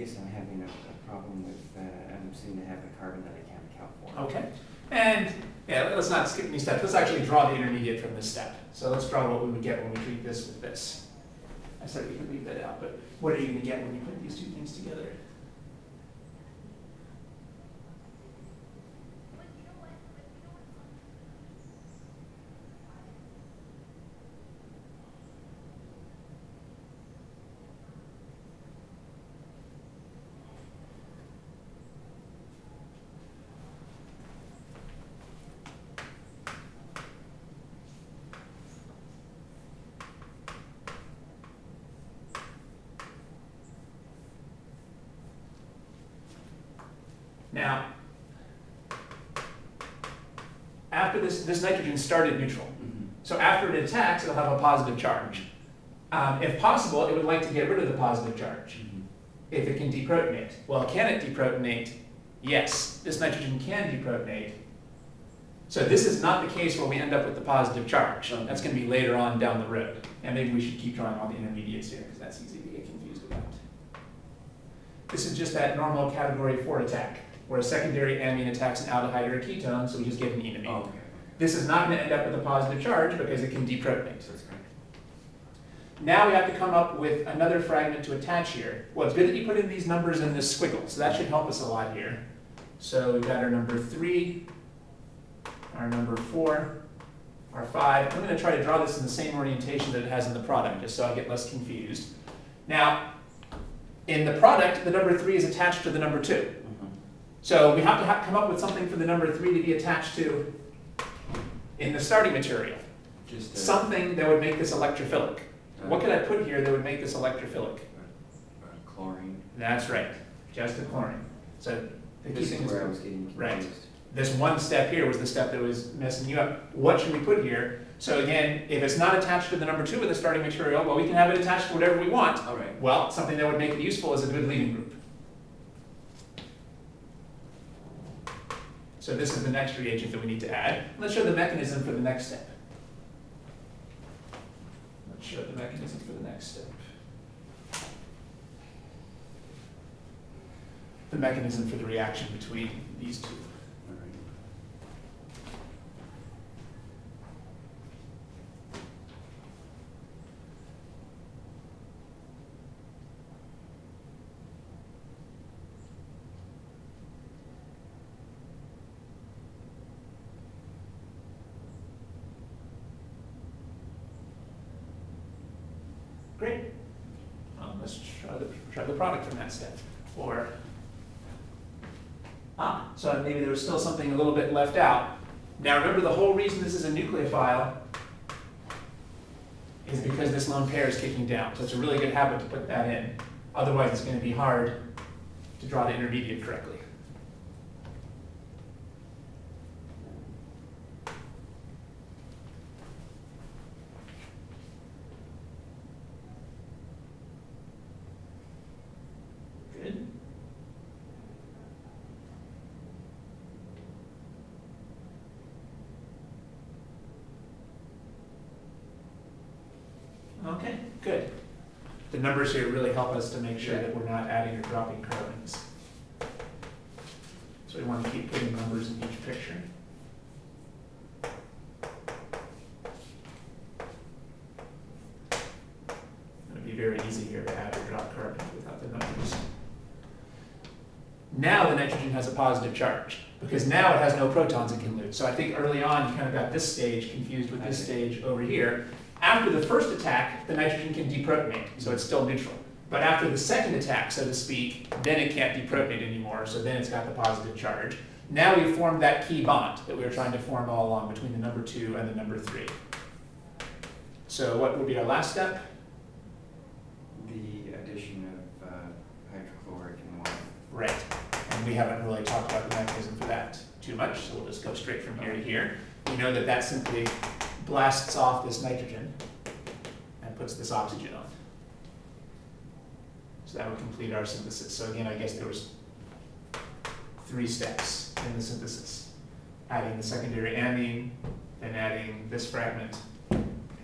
guess I'm having a, a problem with, uh, I'm seem to have a carbon that I can't account for. Okay, and, yeah, let's not skip any steps, let's actually draw the intermediate from this step. So let's draw what we would get when we treat this with this. I said we could leave that out, but what are you gonna get when you put these two things together? Now, after this, this nitrogen started neutral. Mhm. So after it attacks, it'll have a positive charge. Um, if possible, it would like to get rid of the positive charge Mhm. if it can deprotonate. Well, can it deprotonate? Yes, this nitrogen can deprotonate. So this is not the case where we end up with the positive charge. That's going to be later on down the road. And maybe we should keep drawing all the intermediates here because that's easy to get confused about. This is just that normal category 4 attack, where a secondary amine attacks an aldehyde or a ketone, so we just get an enamine. Oh, okay, This is not going to end up with a positive charge because it can deprotonate. so that's correct. Now we have to come up with another fragment to attach here. Well, it's good that you put in these numbers in this squiggle, so that should help us a lot here. So we've got our number three, our number four, our five. I'm gonna try to draw this in the same orientation that it has in the product, just so I get less confused. Now, in the product, the number three is attached to the number two. So we have to ha come up with something for the number three to be attached to in the starting material. Just, uh, Something that would make this electrophilic. uh, What could I put here that would make this electrophilic? uh, Chlorine. That's right, just a chlorine. So the key This thing is where I was getting Right. confused. this one step here was the step that was messing you up. What should we put here? So again, if it's not attached to the number two in the starting material, well, we can have it attached to whatever we want. All right. Well, something that would make it useful is a good leaving group. So this is the next reagent that we need to add. Let's show the mechanism for the next step. Let's show the mechanism for the next step. The mechanism for the reaction between these two. All right. Great. Um, let's try the, try the product from that step. Or, ah, so maybe there was still something a little bit left out. Now remember, the whole reason this is a nucleophile is because this lone pair is kicking down. So it's a really good habit to put that in. Otherwise, it's going to be hard to draw the intermediate correctly. Okay, good. The numbers here really help us to make sure that we're not adding or dropping carbons. So we want to keep putting numbers in each picture. It would be very easy here to add or drop carbons without the numbers. Now the nitrogen has a positive charge, because now it has no protons it can lose. So I think early on, you kind of got this stage confused with this stage over here. After the first attack, the nitrogen can deprotonate, so it's still neutral. But after the second attack, so to speak, then it can't deprotonate anymore, so then it's got the positive charge. Now we've formed that key bond that we were trying to form all along between the number two and the number three. So what would be our last step? The addition of uh, hydrochloric and water. Right. And we haven't really talked about the mechanism for that too much, so we'll just go straight from here to here. We know that that simply blasts off this nitrogen and puts this oxygen on. So that would complete our synthesis. So again, I guess there was three steps in the synthesis. Adding the secondary amine, then adding this fragment,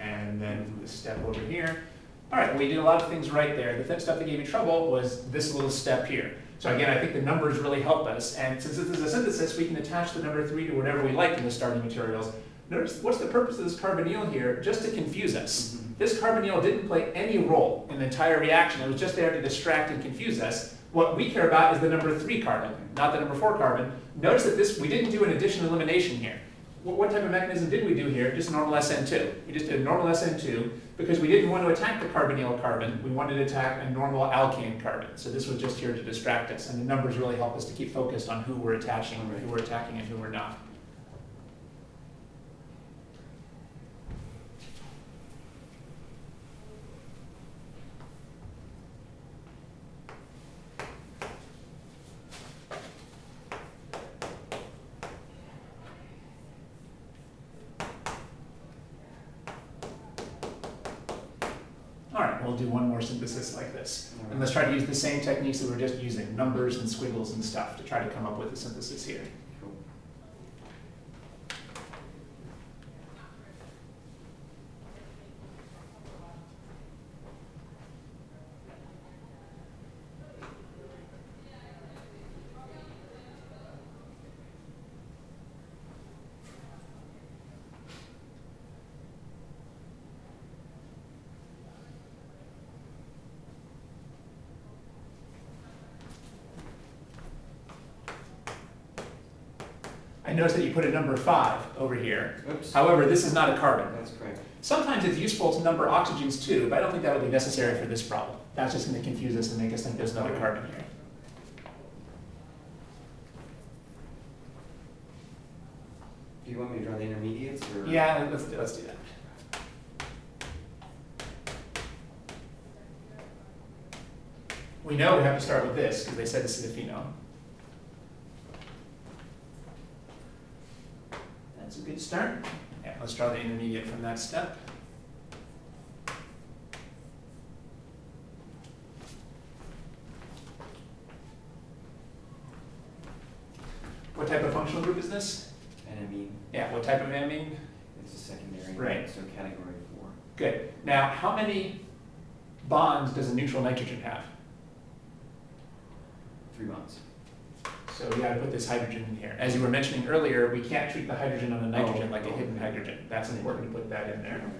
and then this step over here. All right, we did a lot of things right there. The th- stuff that gave you trouble was this little step here. So again, I think the numbers really help us. And since this is a synthesis, we can attach the number three to whatever we like in the starting materials. Notice, what's the purpose of this carbonyl here? Just to confuse us. Mhm. This carbonyl didn't play any role in the entire reaction. It was just there to distract and confuse us. What we care about is the number three carbon, not the number four carbon. Notice that this, we didn't do an addition elimination here. What, what type of mechanism did we do here? Just normal SN2. We just did a normal SN2 because we didn't want to attack the carbonyl carbon. We wanted to attack a normal alkane carbon. So this was just here to distract us. And the numbers really help us to keep focused on who we're attaching, who we're attacking, and who we're not. We'll do one more synthesis like this. And let's try to use the same techniques that we're just using, numbers and squiggles and stuff, to try to come up with a synthesis here. Noticed that you put a number five over here. Oops, However, this is not a carbon. that's correct. Sometimes it's useful to number oxygens too, but I don't think that would be necessary for this problem. That's just going to confuse us and make us think there's another carbon here. Do you want me to draw the intermediates or? Yeah, let's, do- let's do that. We know we have to start with this because they said this is a phenol. That's a good start. Yeah, let's draw the intermediate from that step. What type of functional group is this? Mean, Yeah, what type of amine? it's a secondary. Right. So category four. Good. Now, how many bonds does a neutral nitrogen have? Three bonds. So we gotta put this hydrogen in here. As you were mentioning earlier, we can't treat the hydrogen on the oh, nitrogen Oh, like a oh, hidden hydrogen. That's important to put that in there.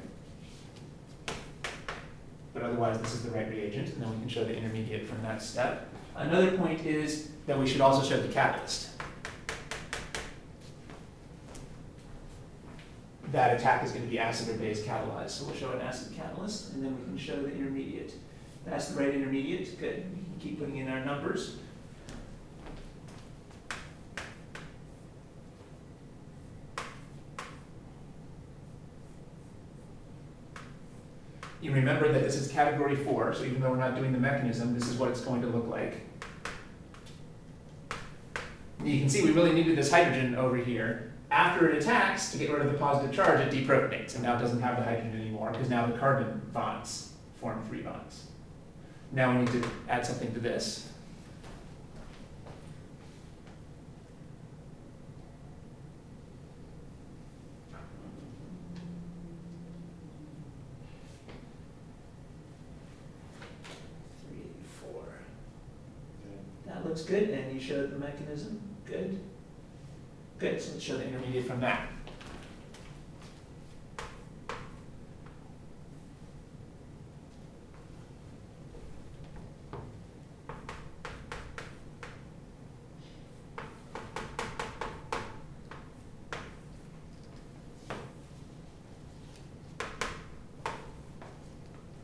But otherwise, this is the right reagent, and then we can show the intermediate from that step. Another point is that we should also show the catalyst. That attack is gonna be acid or base catalyzed, so we'll show an acid catalyst, and then we can show the intermediate. That's the right intermediate, good. We can keep putting in our numbers. You remember that this is category four, so even though we're not doing the mechanism, this is what it's going to look like. You can see we really needed this hydrogen over here. After it attacks, to get rid of the positive charge, it deprotonates, and now it doesn't have the hydrogen anymore, because now the carbon bonds form three bonds. Now we need to add something to this. Three, four. That looks good, and you showed the mechanism, good. Good, so let's show the intermediate from that.